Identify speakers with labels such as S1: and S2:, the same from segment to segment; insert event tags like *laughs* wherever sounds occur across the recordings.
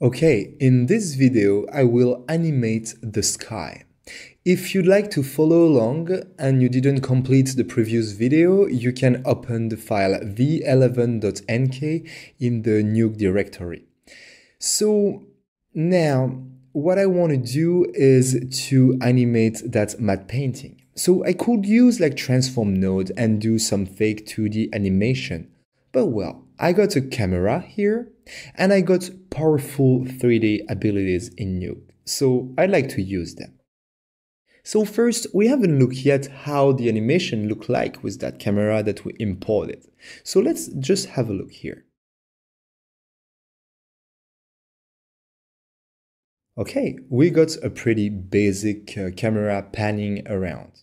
S1: Okay, in this video I will animate the sky. If you'd like to follow along and you didn't complete the previous video, you can open the file v11.nk in the nuke directory. So now what I want to do is to animate that matte painting. So I could use like transform node and do some fake 2D animation. But well, I got a camera here and I got powerful 3D abilities in Nuke. So I like to use them. So first, we haven't looked yet how the animation looked like with that camera that we imported. So let's just have a look here. Okay, we got a pretty basic uh, camera panning around.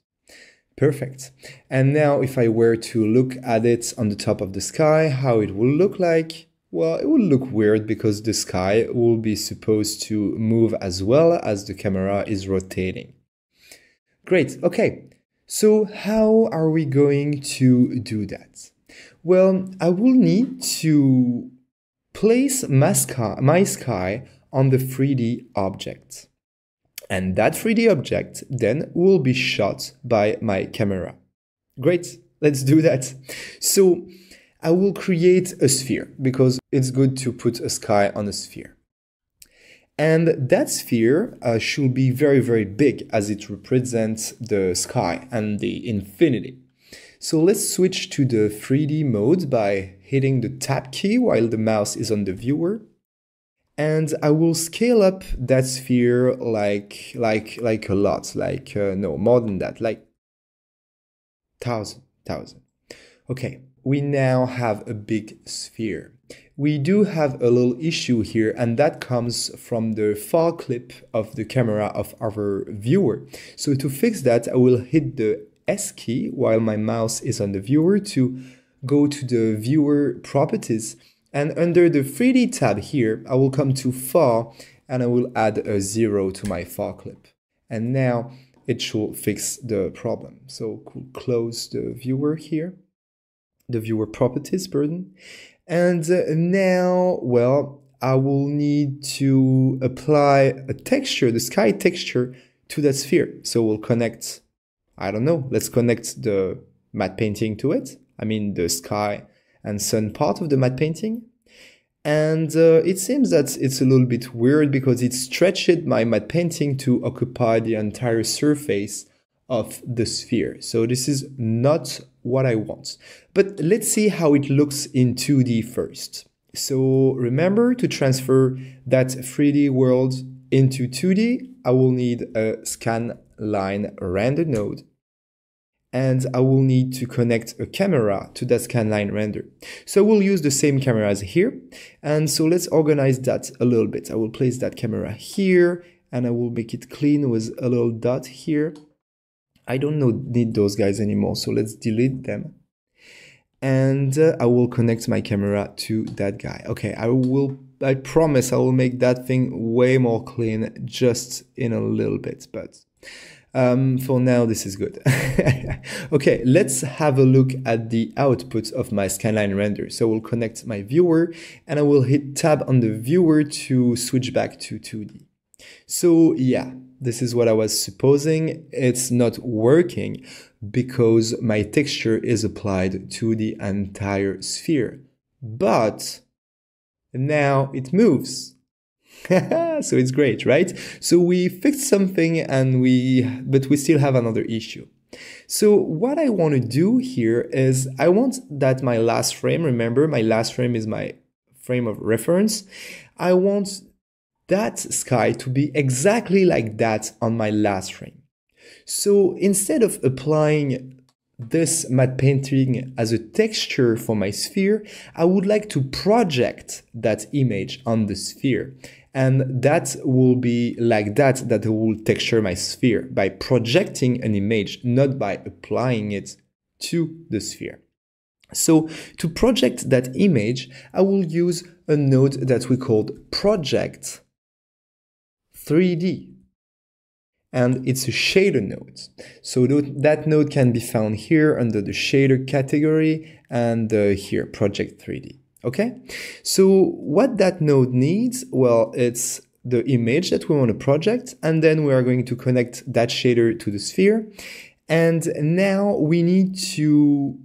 S1: Perfect. And now if I were to look at it on the top of the sky, how it will look like? Well, it will look weird because the sky will be supposed to move as well as the camera is rotating. Great, okay. So how are we going to do that? Well, I will need to place my sky, on the 3D object. And that 3D object then will be shot by my camera. Great, let's do that. So I will create a sphere because it's good to put a sky on a sphere. And that sphere uh, should be very, very big as it represents the sky and the infinity. So let's switch to the 3D mode by hitting the tab key while the mouse is on the viewer and I will scale up that sphere like like like a lot, like uh, no more than that, like thousand thousand. Okay, we now have a big sphere. We do have a little issue here, and that comes from the far clip of the camera of our viewer. So to fix that, I will hit the S key while my mouse is on the viewer to go to the viewer properties and under the 3D tab here, I will come to far and I will add a zero to my far clip. And now it should fix the problem. So close the viewer here, the viewer properties, pardon. And uh, now, well, I will need to apply a texture, the sky texture to that sphere. So we'll connect, I don't know, let's connect the matte painting to it. I mean, the sky and sun part of the matte painting. And uh, it seems that it's a little bit weird because it stretched my matte painting to occupy the entire surface of the sphere. So this is not what I want. But let's see how it looks in 2D first. So remember to transfer that 3D world into 2D, I will need a scan line render node and I will need to connect a camera to that scanline render. So we'll use the same camera as here. And so let's organize that a little bit. I will place that camera here and I will make it clean with a little dot here. I don't know, need those guys anymore, so let's delete them. And uh, I will connect my camera to that guy. Okay, I will, I promise I will make that thing way more clean just in a little bit, but um, for now, this is good. *laughs* okay, let's have a look at the output of my scanline render. So we'll connect my viewer and I will hit tab on the viewer to switch back to 2D. So yeah, this is what I was supposing. It's not working because my texture is applied to the entire sphere. But now it moves. *laughs* so it's great, right? So we fixed something and we, but we still have another issue. So what I want to do here is I want that my last frame, remember my last frame is my frame of reference. I want that sky to be exactly like that on my last frame. So instead of applying this matte painting as a texture for my sphere, I would like to project that image on the sphere. And that will be like that, that will texture my sphere by projecting an image, not by applying it to the sphere. So to project that image, I will use a node that we called project 3D. And it's a shader node. So that node can be found here under the shader category and uh, here project 3D. Okay, so what that node needs, well, it's the image that we want to project, and then we are going to connect that shader to the sphere. And now we need to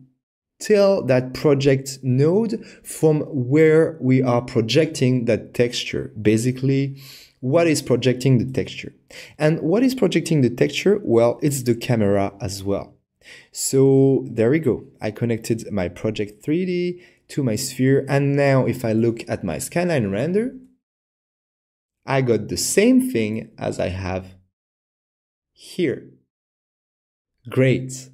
S1: tell that project node from where we are projecting that texture. Basically, what is projecting the texture? And what is projecting the texture? Well, it's the camera as well. So there we go. I connected my project 3D to my sphere. And now if I look at my scanline render, I got the same thing as I have here. Great.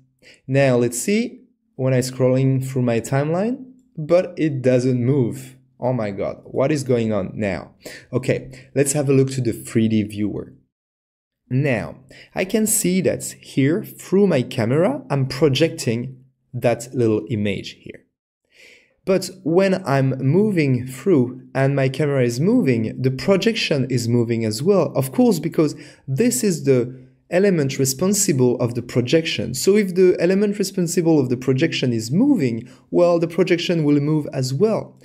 S1: Now let's see when I scrolling through my timeline, but it doesn't move. Oh my God, what is going on now? Okay, let's have a look to the 3D viewer. Now, I can see that here through my camera, I'm projecting that little image here. But when I'm moving through and my camera is moving, the projection is moving as well. Of course, because this is the element responsible of the projection. So if the element responsible of the projection is moving, well, the projection will move as well.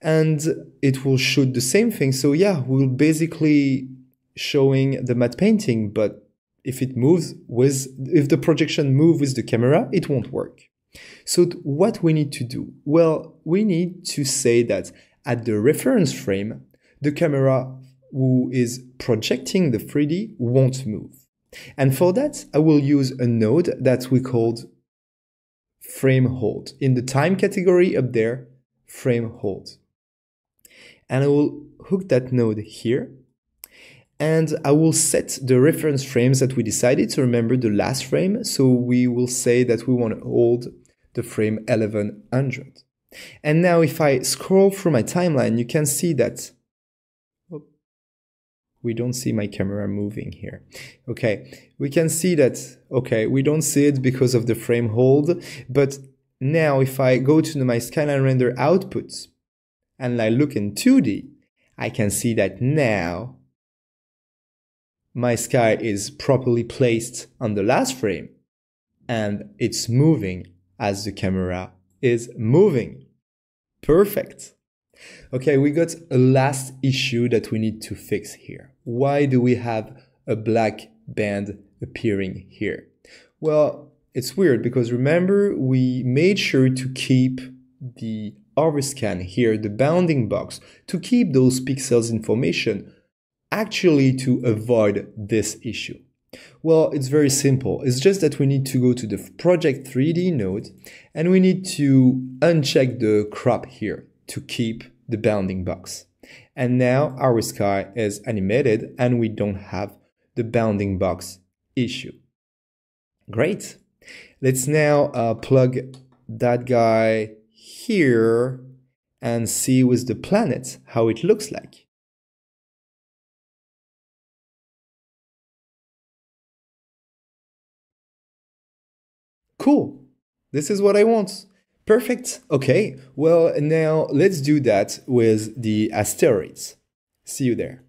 S1: And it will shoot the same thing. So yeah, we'll basically showing the matte painting, but if it moves with, if the projection moves with the camera, it won't work. So what we need to do? Well, we need to say that at the reference frame, the camera who is projecting the 3D won't move. And for that, I will use a node that we called frame hold. In the time category up there, frame hold. And I will hook that node here. And I will set the reference frames that we decided to remember the last frame. So we will say that we want to hold the frame 1100. And now if I scroll through my timeline, you can see that we don't see my camera moving here. Okay, we can see that, okay, we don't see it because of the frame hold, but now if I go to my scanline render output and I look in 2D, I can see that now my sky is properly placed on the last frame and it's moving as the camera is moving. Perfect. Okay, we got a last issue that we need to fix here. Why do we have a black band appearing here? Well, it's weird because remember we made sure to keep the overscan here, the bounding box, to keep those pixels information actually to avoid this issue. Well, it's very simple. It's just that we need to go to the project 3D node and we need to uncheck the crop here to keep the bounding box. And now our sky is animated and we don't have the bounding box issue. Great. Let's now uh, plug that guy here and see with the planet how it looks like. Cool. This is what I want. Perfect. Okay. Well, now let's do that with the asteroids. See you there.